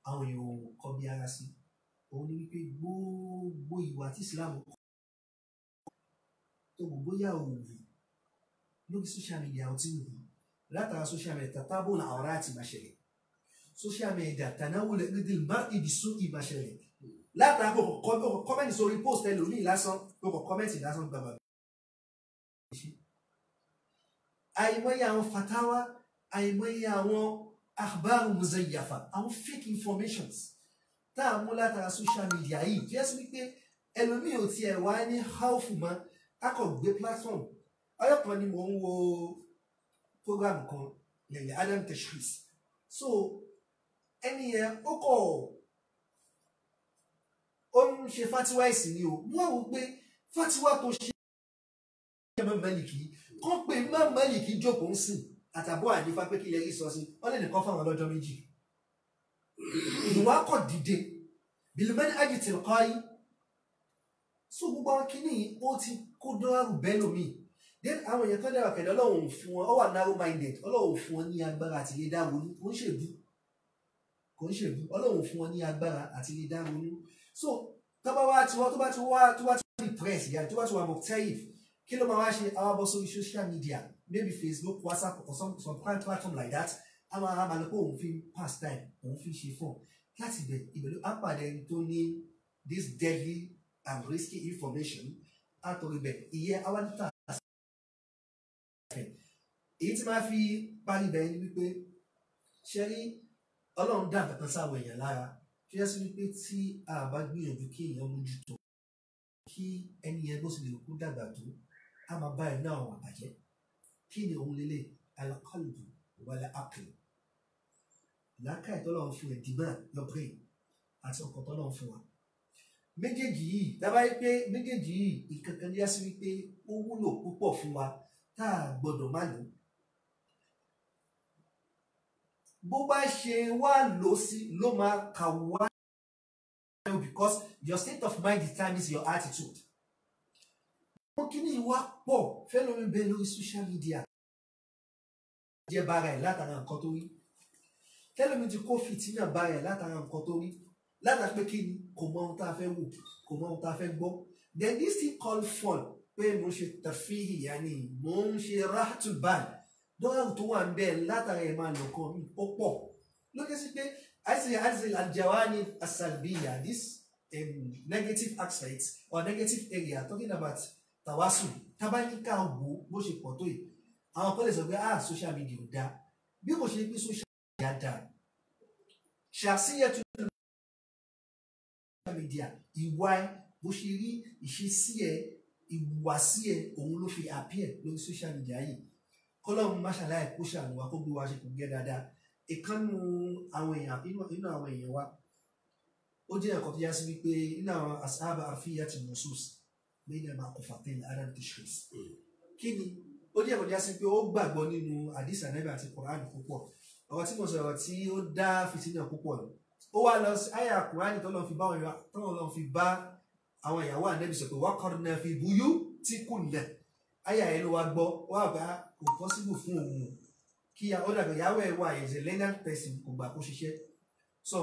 àwọn èèyàn ò kọ́ bí ara sí? Òun ni wípé gbogbo ìwà tí Islam kọ́ tó gbogbo yà ò wù lórí social media ò tí wù. Látara social media tàtàbọ̀ ní àwòrán àti ìmáṣẹ̀lẹ̀ social media tànáwó lè ní dìlmá ibi sún ìmáṣẹ̀lẹ̀ látara kò kọ́mẹ́ntì sórí post ẹlòmíì lásán kò kọ́ kọ́mẹ́ntì lásán gbàgbà. àìmọye àwọn fatawa àìmọye àwọn akhbaru muzayyafa àwọn fake informations tá a mú látara social media yìí. Jẹ́ sí wípé ẹlòmíì ò tiẹ̀ wá ní háùfù mọ́ akọ̀ gbé platform. Ọyọ́ kan ni mò ń wo program kan lẹ́yìn adam tashris so ẹni yẹn ó kọ̀ ó ń ṣe fatiwa ẹ̀sìn ni o. Wọ́n wò pé fatiwa tó ṣe Imam Maliki kọ́ pé Imam Maliki jókòó ń sìn àtàbọ̀ àdífá pé kí lè rí sọ sí wọ́n lè nìkan fáwọn ọlọ́jọ́ méjì. Ìwà kọ̀ dìde. Bilimani ajitil qari so gbogbo àwọn kìíní ó ti kó dọ́rù bẹ́ẹ̀ lómi. Then àwọn èèyàn kan dára kẹ̀lẹ́ ọlọ́run fún wọn ọ wà narrow minded ọlọ́run fún wọn ní agbára àti lè dá ronú. Kò ń ṣèbú. Kò ń ṣèbú. Ọlọ́run fún wọn ní agbára àti lè dá ronú. So wá tí wọ́n tó bá ti wá tó bá ti wá depress yàrá tó bá ti wà mọ̀ tẹ́yìf kí ló máa wá ṣe? Àwọn bọ́ sórí social media maybe Facebook WhatsApp or some some kind platform like that àwọn ará màlúkọ òun fi pass time òun fi ṣe fún láti bẹ̀ ìbẹ̀lú apàdé tó ní this deadly and risky information. Àtọ̀rọ̀ ibẹ̀ ìyẹn awádìtà èyí tí máa fi parí bẹ́ẹ̀ ni wípé ṣe rí ọlọ́run dá nǹkan sáwọn èèyàn lára tó yẹ sí wípé tí a bá gbìyànjú kí èèyàn mójútó kí ẹni yẹn bó sì lè kú dàgbà tó a máa bá ẹ̀ náà wà bàjẹ́ kí ni òun lélẹ̀ alakọ́lùbù wàlẹ̀ àkìlù làákà ìtọ́lọ́run fún ẹ̀ dìbà your brain àti ọkọ̀ tọ́lọ́run fún wa. Méjèèjì yìí dábàá pé méjèèjì yìí ìkankan yá sí wípé ó wúlò púpọ̀ fún wa tá a gbọ́dọ̀ má lò. Bó bá ṣe wá lò sí ló máa kà wá. Because your state of mind determines your attitude. Wọ́n kí ni ìwà pọ̀ fẹ́lómi bẹ́ẹ̀ lórí social media? Jẹ́ bára ẹ̀ látara nǹkan tó rí. Tẹ́lómi ti kó fìtínà bára ẹ̀ látara nǹkan tó rí. Látara pé kí ni? Kò mọ ohun tá a fẹ́ wò kò mọ ohun tá a fẹ́ gbọ́. Then this thing call fall pé mo ń ṣe tàfíhì yanni mo ń ṣe rahatul bal. Dọ́là tó wà ń bẹ́ẹ̀ látara ẹ̀ máa lò kan mi ó pọ̀. Lókè sí pé àìsí àìsí aljawani asalbiya this um, negative aspect or negative area talking about tawasu tabanika wo bó ṣe pọ̀ tó yìí àwọn kan sọ pé ah social media ò dáa. Bí kò ṣe pé social media dáa. Ṣàṣìyẹ tó social media ìwà ẹ bó ṣe rí ìṣesí ẹ ìwàsí ẹ òun ló fi appear lórí social media yìí. Kọlọ́run máṣáláì kó ṣàánú wa kó gbé wa ṣe kò gẹ́ dáadáa ìkànnù àwọn èèyàn inú àwọn èèyàn wa ó jẹ́ ẹ̀kọ́ tó yá sí wípé inú àwọn asáàbà àfíyà ti nusus lẹ́yìn àmà kò fàtẹ́lẹ̀ adam tishris kí ni? Ó jẹ́ yá sí pé ó gbàgbọ́ nínú àdìsí ànábì àti kòránì púpọ̀. Ọ̀rọ̀ tí mo sọ̀rọ̀ tí ó dá fìtínà púpọ̀ ni. Ó wá lọ sí àyà kòránì tó lọ́n fi bá àwọn tó lọ́n fi bá àwọn ìyàwó ànábì sọ pé waqarna fi buyutikunna. Àyà ẹ̀ ló wá gbọ́. Wá gbà kò possible fún òun kí ó dàgbà ìyàwó ẹ̀ kò gbà kó ṣiṣẹ́. So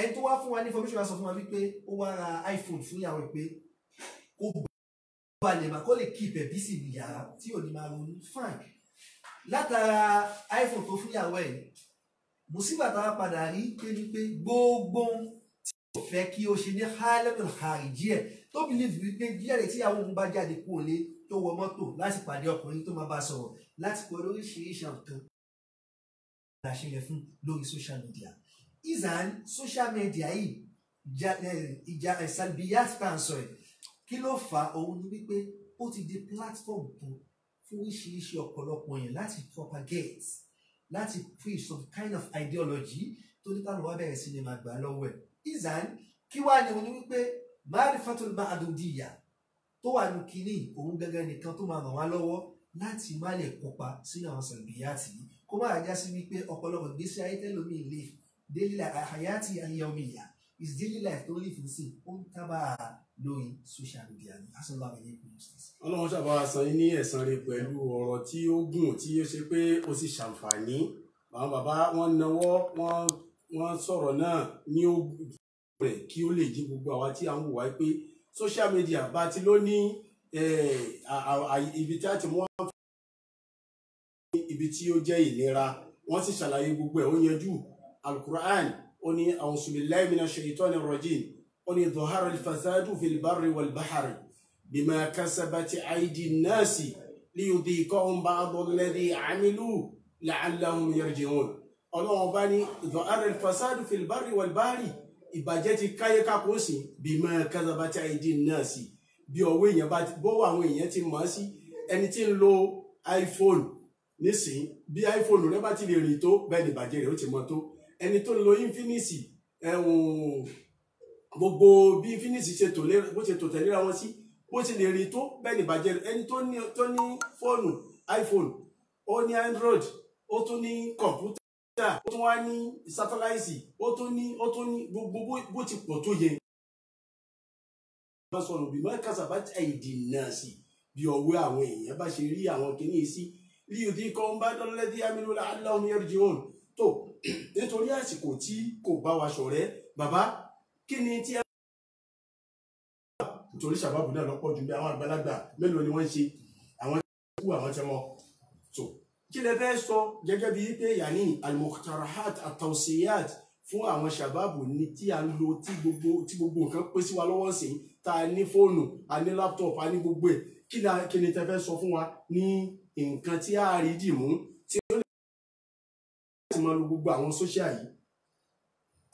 ẹni tó wá fún wa ní information wa sọ fún wa wípé ó wá ra iphone fún ìyàwó ẹ̀ pé kó bá lè má kó lè keep ẹ̀ busy ní yàrá tí ò ní máa ronú. Fine látara iphone tó fún ìyàwó ẹ̀ mùsíbà táwa padà rí pé ní pé gbogbo tí kò fẹ́ kí o ṣe ní hálẹ́dùn àríjí ẹ̀ tó believe wípé díẹ̀ tí àwọn òun bá jáde kúrò lé tó wọ mọ́tò láti pàdé ọkùnrin tó máa bá sọ̀rọ̀ láti pọ̀ lóríṣiríṣi nǹkan àṣeyẹ fún lórí social media. Izan social media yìí ìjà ẹ̀sàlbíyà tá à ń sọ ẹ̀ kí ló fà á? Òun ni wípé ó ti di platform kan fún oríṣiríṣi ọ̀pọ̀lọpọ̀ yẹn láti propagate láti preach some kind of ideology tó ní káwọn wá bẹ̀rẹ̀ sí ni máa lọ́wọ́ ẹ̀. Izan kí wàá ní òun ni wípé marifatul ma'adudiyya tó wà ní kínní òun gẹ́gẹ́ nìkan tó máa ràn wá lọ́wọ́ láti má lè kópa sínú àwọn sàlbíyàtì yìí. Kó má já sí wípé ọ̀pọ̀lọpọ̀ gbèsè ayé tẹ́lómi daily life àyàtì ayọ̀mìyà is daily life tó lè fi sí ó ń tábà lórí social media ní asọ́lá ẹ̀yẹ kúrò ọlọ́run ṣàbá san yín ní ẹ̀san rẹ̀ pẹ̀lú ọ̀rọ̀ tí ó gùn tí ó ṣe pé ó sì ṣàǹfààní. Àwọn bàbá wọn nawọ́ wọn wọn sọ̀rọ̀ náà ní ó rẹ̀ kí ó lè jí gbogbo àwa tí à ń wò wáyé pé social media bá ti ló ní ibi tí a ti mú wọn ibi tí ó jẹ́ ìlera. Wọ́n sì ṣàlàyé gbogbo ẹ̀ ó yanjú alukur'an ó ní a'udhu billahi minash shaitanir rajim. Ó ní dhahara al-fasadu fil barri wal bahri bima kasabat aydi an-nasi liyudhiqahum ba'da alladhi 'amilu la'allahum yarji'un. Ọlọ́run bá ní dhahara al-fasadu fil barri wal bahri ìbàjẹ́ ti káyé kákó sí bima kasabat aydi an-nasi bí ọwọ́ èèyàn bá bọ́wọ́ àwọn èèyàn ti mọ̀ sí ẹni tí ń lo iphone nísìn bí iphone rẹ bá ti lè rìn tó bẹ́ẹ̀ ni ìbàjẹ́ rẹ̀ ó ti mọ tó ẹni tó ń lo infinix gbogbo bí infinix ṣe tò bó ṣe tò tẹ̀léra wọn sí bó ṣe lè rìn tó bẹ́ẹ̀ ni ìbàjẹ́ rẹ̀. Ẹni tó ní tó fóònù iphone ó ní android ó tún ní kọ̀ǹpútà ó tún wá ní sátáláìsì ó tún ní ó tún ní gbogbo bó ti pọ̀ tó yẹ. bá sọ̀rọ̀ bí mọ́ kásá bá àìdì náà sí bí ọwọ́ àwọn èèyàn bá ṣe rí àwọn kìíní sí. Líyùdí kan bá dọ́lẹ́dí amílùlá aláwọ̀ yẹrìjì hàn tó nítorí àsìkò tí kò bá wa ṣọ̀rẹ́ bàbá kí ni tí ẹ. nítorí sàbábù náà lọ́pọ̀ ju bí àwọn àgbàlagbà mélòó ni wọ́n ń ṣe àwọn tí kú àwọn tí wọ́n tó. kí lẹ fẹ́ sọ gẹ́gẹ́ bíi pé yanni al-muqtarahat at-tawsiyat fún àwọn sàbábù ní tí a ń lo tí gbogbo tí gbogbo nǹkan pé sí wa lọ́wọ́ sí tá a ní fóònù a ní láptọ̀pù a ní gbogbo ẹ̀ kí ni tẹ fẹ́ sọ fún wa ní nǹkan tí a rí dì mú láti máa lo gbogbo àwọn sóṣíà yìí.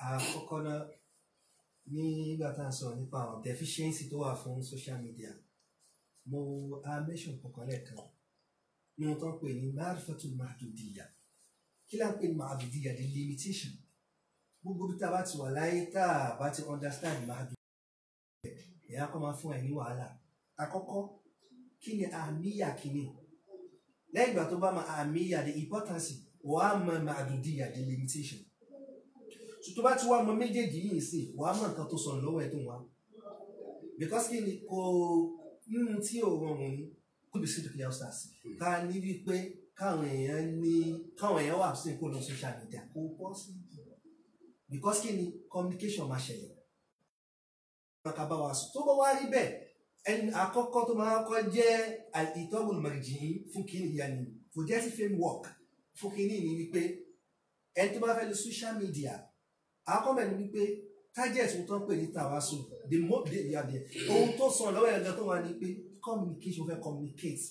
àkọ́kọ́ náà nígbà tá à ń sọ nípa àwọn deficiency tó wà fún social media mo a mention kankan lẹ́ẹ̀kan. Ní wọ́n ń pè ní marifatul mahdudiya kí là ń pè ní mahdudiya the limitation. Gbogbo bí tá a bá ti wà láyé tá a bá ti understand mahdudiya ẹ̀yà kọ́ máa fún ẹ̀ ní wàhálà. Àkọ́kọ́ kí ni àmìyà kìíní? Lẹ́yìn ìgbà tó bá ma àmìyà the importance wàá mọ màdùdíyà the limitation. Tó bá ti wá mọ méjèèjì yìí sí wàá mọ nǹkan tó sọnù lọ́wọ́ ẹ̀ tó wá. Because kí ni kò nínú tí ò rọrùn ni kó bí sídìkì yà stars ká ní wípé káwọn èèyàn ní káwọn èèyàn wà sí ìkó lọ social media. Kò pọ̀ sí because kí ni communication máa ṣẹlẹ̀. Ká bá wa sùn tó bá wá rí bẹ́ẹ̀ ẹni àkọ́kọ́ tó máa kọ́ jẹ́ ìtọ́wò màjìyí fún kìíní ìyàní projective framework fún kìíní ni wípé ẹni tó bá fẹ́ lo social media àkọ́mọ̀ ni wípé target tó ń pè ní tàwásù the more the the ohun tó sọ lọ́wọ́ ẹ̀gá tó wà ní pé communication fẹ́ communicate.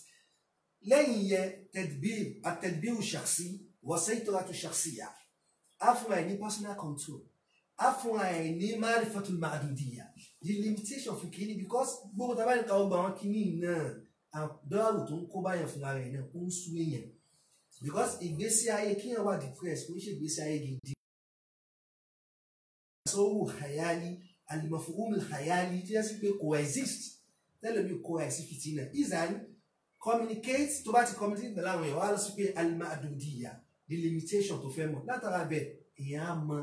Lẹ́yìn yẹn tẹ̀dbíl àtẹ̀dbíl ṣàṣì wọ́sẹ̀ ìtọ́ra tó ṣàṣì yá. Á fún ẹ̀ ní personal control. Á fún ẹ̀ ní marifatul ma'adudiyya the limitation fún kínní because gbogbo tá a bá ní ká ọgbà wọn kínní náà àdọ́rù tó ń kó báyàn fúnra rẹ̀ náà ó ń sú èèyàn because ìgbésí ayé kíyàn wà depressed kò ń ṣe ìgbésí ayé gidi. sọ́wọ́ hayali alimafuhumi hayali tí wọ́n sì pé coexist tẹ́lẹ̀ bí coexist fìtínà izan communicate tó bá ti communicate pẹ̀lú àwọn èèyàn wá lọ sí pé alimadudiyya the limitation tó fẹ́ mọ̀ látara bẹ́ẹ̀ èèyàn á mọ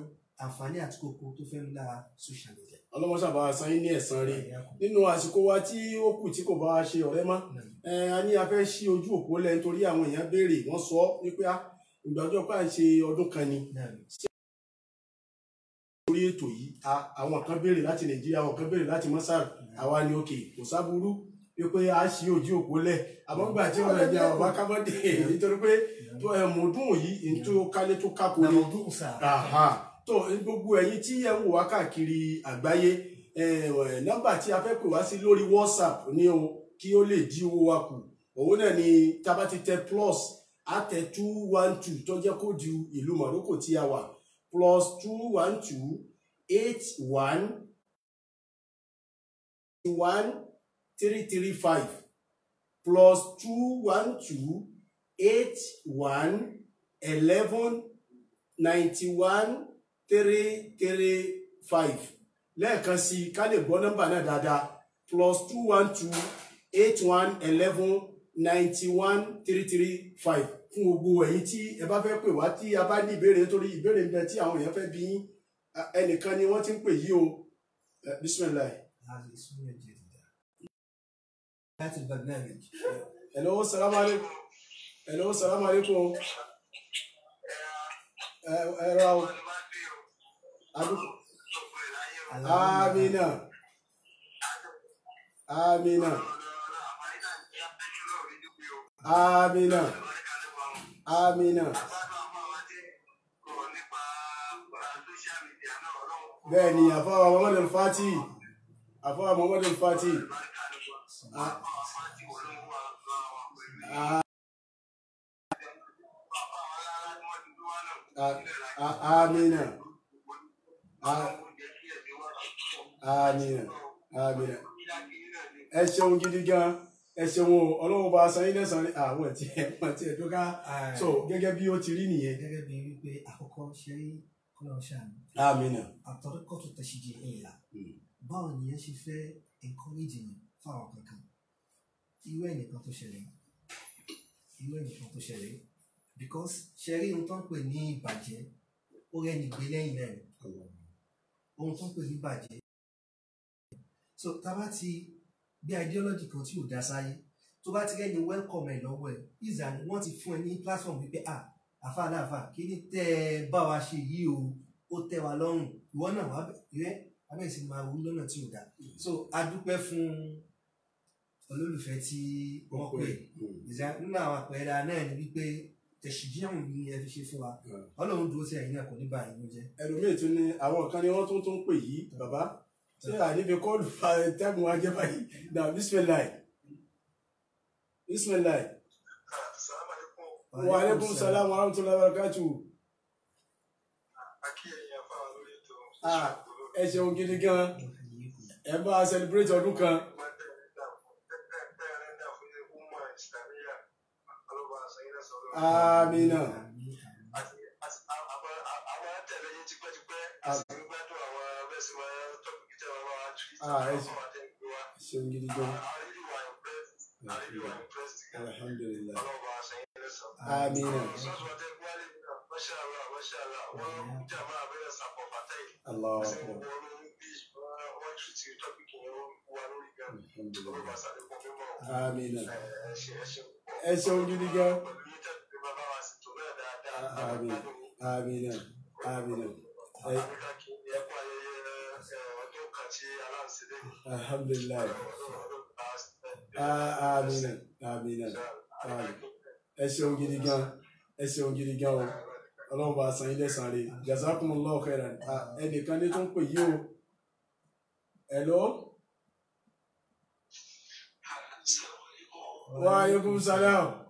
àǹfààní àti kókó tó fẹ́ ń lára social media. ọlọ́mọṣàbà san yín ní ẹ̀san rẹ̀. Nínú àsìkò wa tí ó kù tí kò bá wa ṣe ọ̀rẹ́ mọ́ a ní a fẹ́ ṣí ojú òpó lẹ̀ nítorí àwọn èèyàn béèrè wọ́n sọ wípé a ìgbàjọ́ pà ń ṣe ọdún kan ni. Lórí ètò yìí àwọn kan béèrè láti nàìjíríà àwọn kan béèrè láti mọ́sàr àwa ni òkè kò sábúrú wípé a ṣí ojú òpó lẹ̀. Àmọ́ gbà tí ọ̀rọ̀ ẹ̀jẹ̀ àwọn bá kábọ́dé nítorí pé mọ̀ọ́dún yìí ní tó kálé tó kákó ni Tó gbogbo ẹ̀yin tí ẹ ń wò wá káàkiri àgbáyé nọ́mbà tí a fẹ́ pè wá sí lórí whatsapp ní o kí ó lè dí owó wa kù. Òun náà ni tá tẹ plus àtẹ two one two tó jẹ́ kóòdù ìlú Morocco tí a wà. Plus two one two eight one one three three five. Plus two one two eight one eleven ninety one three three five. Lẹ́ẹ̀kan sí i ká lè gbọ́ nọ́mbà náà dáadáa. Plus two one two eight one eleven ninety one three three five. Fún gbogbo ẹ̀yin tí ẹ bá fẹ́ pè wá tí a bá ní ìbéèrè nítorí ìbéèrè níbẹ̀ tí àwọn èèyàn fẹ́ bí ẹnìkan ni wọ́n ti ń pè yí o. Bisimilayi. hello salamu aleykum hello salamu aleykum ẹ amina. Amina. Amina. Amina. Bẹ́ẹ̀ ni àfọwọ́ muhammadu fati àfọwọ́ muhammadu fati a- a- a- a- amina a- amina amina ẹ ṣeun gidi gan. Ẹ ṣeun o. Ọlọ́run bá san lẹ́sàn-án ní àwọn tí ẹ wọ́n ti ẹ̀ tó ká. So gẹ́gẹ́ bí ó ti rí nìyẹn. Gẹ́gẹ́ bí wípé àkọ́kọ́ ṣe rí kọ́lọ́ ṣàmì amina àtọ́rọ́kọ́tù tẹ̀síjì ìyà Mm. báwo nìyẹn ṣe fẹ́ encourage yẹn fáwọn kankan? Irú ẹnìkan tó ṣẹlẹ̀. Irú ẹnìkan tó ṣẹlẹ̀. Because ṣe rí ohun tó ń pè ní ìbàjẹ́ ó rẹ́ni gbé lẹ́yìn náà ni. Ohun tó ń pè ní ìbàjẹ́ so tá a bá ti bí ideology kan tí ò dá sáyé tó bá ti rẹ́ni welcome ẹ̀ lọ́wọ́ ẹ̀ ìzà ni wọ́n ti fún ẹ ní platform wípé ah àfa aláàfà kí ni tẹ́ ẹ bá wa ṣe yìí o? Ó tẹ́ wa lọ́rùn. Ìwọ náà wà rẹ́ abẹ́rẹ́ sí máa wú lọ́nà tí ò dá. So a dúpẹ́ fún olólùfẹ́ tí wọ́n pè. Ìzà nínú àwọn àpẹẹrẹ náà ni wípé tẹ̀síjíọ̀n ni ẹ fi ṣe fún wa. Ọlọ́run dúró sí ẹ̀yìn náà kò ní bá ẹ̀yìn jẹ́. Ẹlòmíì tún ní àwọn kan ni wọ́n tún tún pè yí bàbá. Ṣé àníbi kọ́ọ̀lù fa tẹ́gùn wa jẹ́ báyìí? Dà bisimilayi bisimilayi wa aleykum salaam wa rahmatulahi wa barakatu ah ẹ ṣeun gidi gan. Ẹ bá a celebrate ọdún kan amina ah ẹ ṣe- ẹ ṣeun gidi gan alhamdulilayi amina allahu akbar alhamdulilayi amina ẹ ṣeun gidi gan amina amina amina ẹ alhamdulilayi Ah, amina amina amina ẹ ṣeun gidi gan. Ẹ ṣeun gidi gan o. Ọlọ́run bá a san ilé san rè jazakumullahu khairan. Ah, ẹnìkan ní tó wa salaam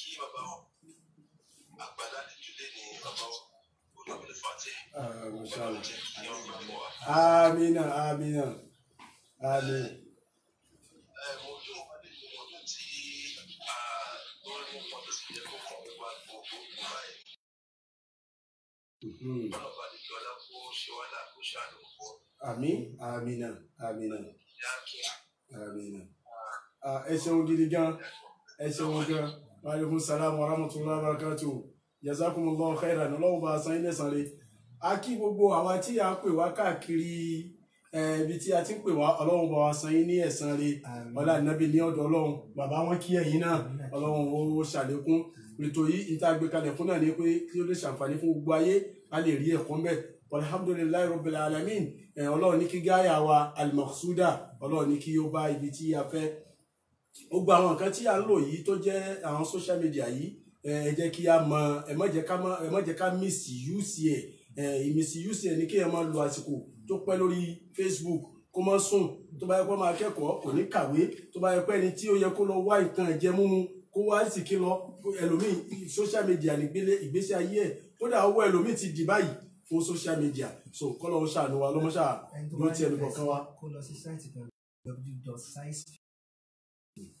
kí wọ́n. Gbà pọ̀ wá. amina amina amin àmín. Ìyá kí amina Ah, ẹ ṣeun gidi gan. Ẹ ṣeun gan. Wàlẹ́kùn sàlámù warahmatullahi wabarakatuh jazakumullahu khairan. Ọlọ́run bá a san ilé san re. A kí gbogbo àwa tí a pè wá káàkiri ibi tí a ti ń pè wá. Ọlọ́run bá wa san yín ní ẹ̀san re. Ọlá ìnábì ní ọ̀dọ̀ ọlọ́run. Bàbá wọn kí ẹ̀yin náà. Ọlọ́run ó ṣàlékún. Ètò yìí ìta gbé kalẹ̀ fún náà ni pé kí ó lè ṣàǹfààní fún gbogbo ayé. A lè rí ẹ̀kọ́ mbẹ́ alhamdulilayi rabbil alamin. Ọlọ́run ní kí gáyà wa alimaksuda ọlọ́run ní kí ó bá ibi tí a fẹ́. Gbogbo àwọn nǹkan tí a ń lò yìí tó jẹ́ àwọn social media yìí ẹ jẹ́ kí a mọ ẹ má jẹ́ ká má ẹ má jẹ́ ká misuse ẹ̀. Ìmisuse ẹ̀ ní kí ẹ máa lo àsìkò tó pẹ́ lórí Facebook kó má sùn. Tó bá yẹ kó máa kẹ́kọ̀ọ́ kò ní kàwé. Tó bá yẹ pé ẹni tí ó yẹ kó lọ wá nǹkan ẹ̀jẹ̀ múmu kó wá sì kí lọ ẹlòmíì social media nígbélé ìgbésí ayé ẹ̀. Kódà owó ẹlòmíì ti di báyìí fún social media so kọ́lọ́ ń ṣàánú wa lọ́mọ́ṣà ló ti ẹnu kọ̀ọ̀kan wa. kó lọ sí sáìtì kan www.science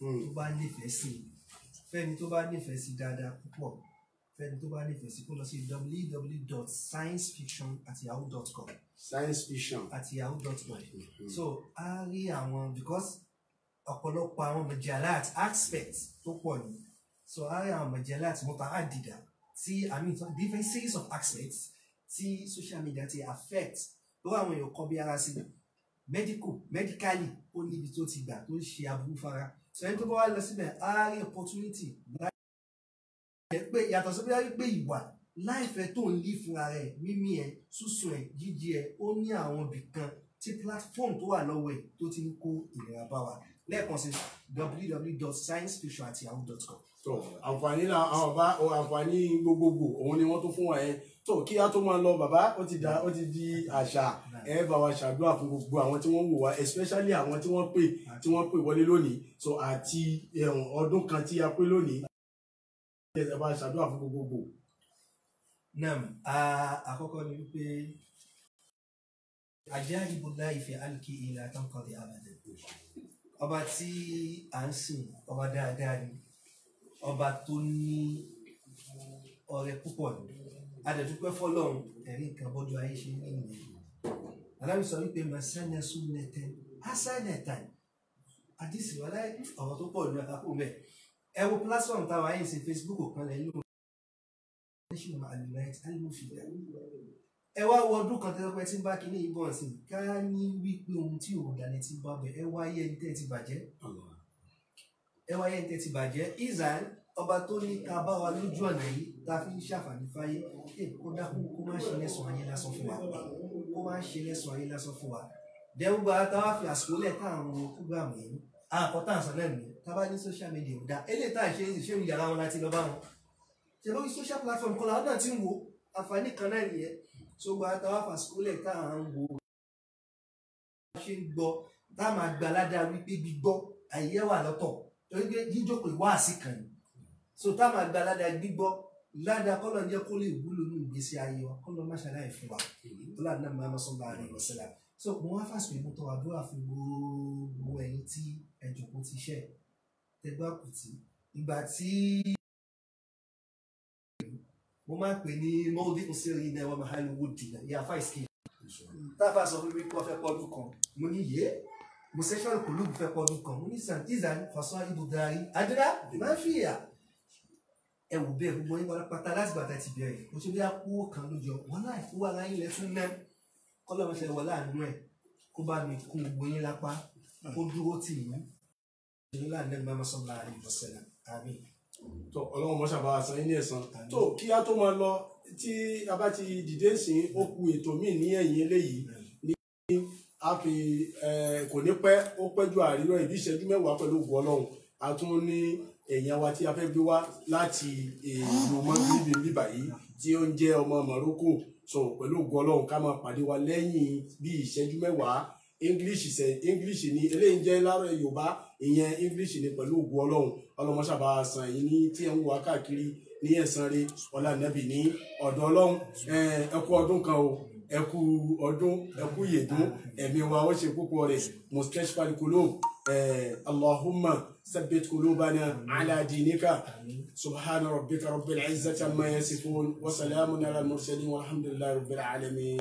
Hmm. tó bá nífẹ̀ẹ́ sí fẹ́ni tó bá nífẹ̀ẹ́ sí dáadáa púpọ̀ fẹ́ni tó bá nífẹ̀ẹ́ sí kó lọ sí www.sciencefiction@yahoo.com fiction. àti yahoo.com so a rí àwọn because ọ̀pọ̀lọpọ̀ àwọn majalat aspects tó pọ̀ ni so a rí àwọn majalat mutaaddida tí i mean different series of aspects tí social media ti affect lọ́wọ́ àwọn èèyàn kọ́ bí ara sí medical medically ó níbi tó ti gbà tó ń ṣe aburú fara so ẹni tó bá wá lọ síbẹ̀ á rí opportunity pé yàtọ̀ sí pé ìwà láìfẹ́ tó ń lé fúnra rẹ̀ mímí ẹ̀ sísun ẹ̀ jíjí ẹ̀ ó ní àwọn ibì kan tí platform tó wà lọ́wọ́ ẹ̀ tó ti ń kó ìlera bá wa. Lẹ́ẹ̀kan sí www.sciencefiction@yahoo.com. tó àǹfààní náà àwọn àǹfààní gbogbogbò òun ni wọ́n tún fún wa yẹn tó kí á tó máa lọ bàbá ó ti da ó ti di àṣà ẹ bá wa ṣàdúrà fún gbogbo àwọn tí wọ́n wò wá especially àwọn tí wọ́n pè tí wọ́n pè wọlé lónìí so àti ọdún kan tí a pé lónìí ẹ bá ṣàdúrà fún gbogbogbò. Nam, àkọ́kọ́ ni wípé ajaibu láì fi alki ila tanqadi abadan. Ọba tí à ń sìn, ọba dáadáa ni, ọba tó ní ọrẹ púpọ̀ ni. Adẹ̀dúpẹ́ fọlọ́run ẹ̀rí nǹkan bọ́jú ayé ṣe ní ìyẹn. Alábi sọ wípé Masana Sunnatan Hasanatan. Àdìsí wọlé ọ̀rọ̀ tó pọ̀ ní àkàkọ́ mẹ́. Ẹ wo platform táwa yìí sí Facebook kan lẹ́yìn national ma'lumat al-mufida ẹ wá wọ ọdún kan tẹ́lẹ̀ pẹ́ tí ń bá kíní ìbọn sí ká ní wípé ohun tí òun dání ti bá bẹ̀. Ẹ wáyé ẹni tẹ́ ti bàjẹ́. Ẹ wáyé ẹni tẹ́ ti bàjẹ́. Izan ọba tó ní ká bá wa lójú ọ̀nà yìí tá a fi ń ṣàǹfààní fáyé. Kó dákun kó má ṣe lẹ́sùn ayé lásán fún wa. Kó má ṣe lẹ́sùn ayé lásán fún wa. Dẹ́gbà táwa fi àsìkò lẹ̀ táwọn fúgàmù yìí àkọ́tà náà nìyẹn tábà ní social media ò dá. Eléyìí tá à ṣe ṣe ń yàrá wọn láti lọ bá wọn? Ṣe lórí social platform làwọn náà ti ń wo? Àǹfààní kan náà nìyẹn. Gba àtàwọn àfàsíkólẹ̀ tá à ń wo ṣe ń gbọ́ tá a máa gba aládàá wípé gbígbọ́ àyè so tá a máa ládàá kọ́lọ̀ jẹ́ kó lè wúlò ní ìgbésí ayé wa kọ́lọ̀ má ṣàlàyé fún wa. Tó láti náà máa sọ́nà àrẹ ìwọ̀sẹ̀lá so mo wá fàṣọ ìmú tọrọ àdúrà fún gbogbo ẹ̀yin tí ẹ̀jọ̀kọ̀ ti ṣẹ̀. Tẹgbà kùtì. Ìgbà tí mo máa ń pè ní mọ́ọ́dí òsèré ilẹ̀ wa mahali woodi náà ìyá fáìsì táfà sọ fún mi pé wọ́n fẹ́ pọ́dún kan mo ní yé mo sẹ́fẹ̀rì kòlóògùn fẹ́ pọ́dún kan. Mo ní santizan fasọ ibùdarí adira máa fi yà ẹ wò bẹ́ẹ̀ gbogbo yín wọlé pátá láti bàtà ti bẹ̀rẹ̀ mo ṣe bí akú kan lójọ. Wọn náà kó wà láyé ilẹ̀ tún ná kọ́lọ́mọ ṣe wọlé àánú ẹ̀. Kó bá mi kó gbogbo yín lápá. Kó dúró tì mí. Ìlú láàánú ẹ̀ máa sọ̀rọ̀ àárín ìbọ̀sẹ̀lá àmín. tó ọlọ́run mọ́ṣá bá wa san yín ní ẹ̀san. Tó kí á tó máa lọ tí a bá ti dìde sí ó ku ètò míì ní ẹ̀yìn eléyìí. A fi kò ní pẹ́ ó pẹ́ ju àríwá ìbí ìṣẹ́jú mẹ́wàá pẹ̀lú ògùn ọlọ́run. A tún ní èèyàn wa tí a fẹ́ gbé wá láti ìlú mọ́gìrìbì bíbà yìí tí ó ń jẹ́ ọmọ Morocco. So pẹ̀lú ògùn ọlọ́run ká máa pàdé wa lẹ́yìn bí ìṣẹ́jú mẹ́wàá. English ṣe English ni eléyìí ń jẹ́ lára Yorùbá ìyẹn english ni pẹ̀lú ògùn ọlọ́run. Ọlọ́mọṣàbà san yìí ní tí ẹ̀ ń wá káàkiri ní ẹ̀sán rẹ̀ ọlá nẹ́bì ní ọ̀dọ̀ ọlọ́run. Ẹ̀ ẹ kú ọdún kan o. Ẹ kú ọdún ẹ kú yèdún ẹ̀mí wa ó ṣe púpọ̀ rẹ̀. Mustashfal qulub اللهم ثبت قلوبنا على دينك سبحان ربك رب العزة عما يصفون وسلام على المرسلين والحمد لله رب العالمين